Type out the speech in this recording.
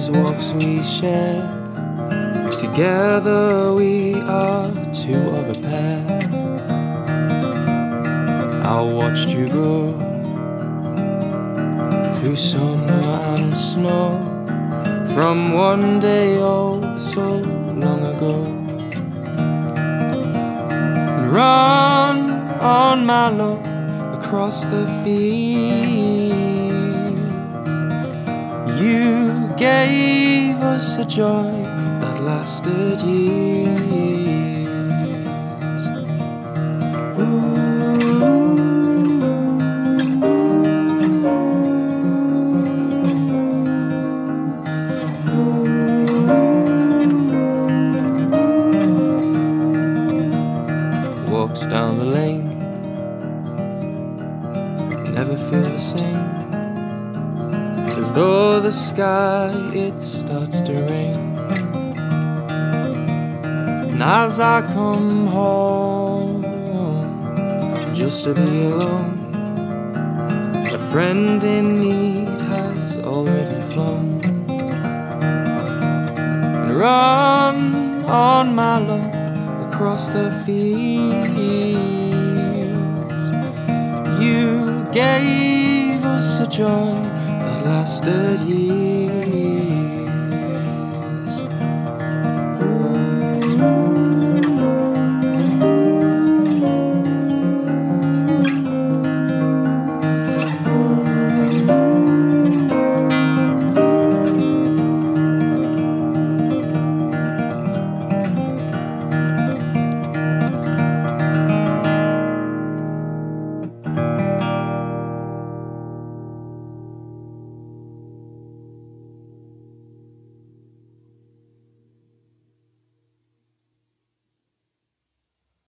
Sparks we share. Together we are two of a pair. I watched you grow through summer and snow from one day old so long ago. And run on, my love, across the fields. Gave us a joy that lasted years. Walked down the lane, never feel the same. As though the sky it starts to rain. And as I come home, just to be alone, a friend in need has already flown. And run on, my love, across the fields. You gave us a joy Lasted years.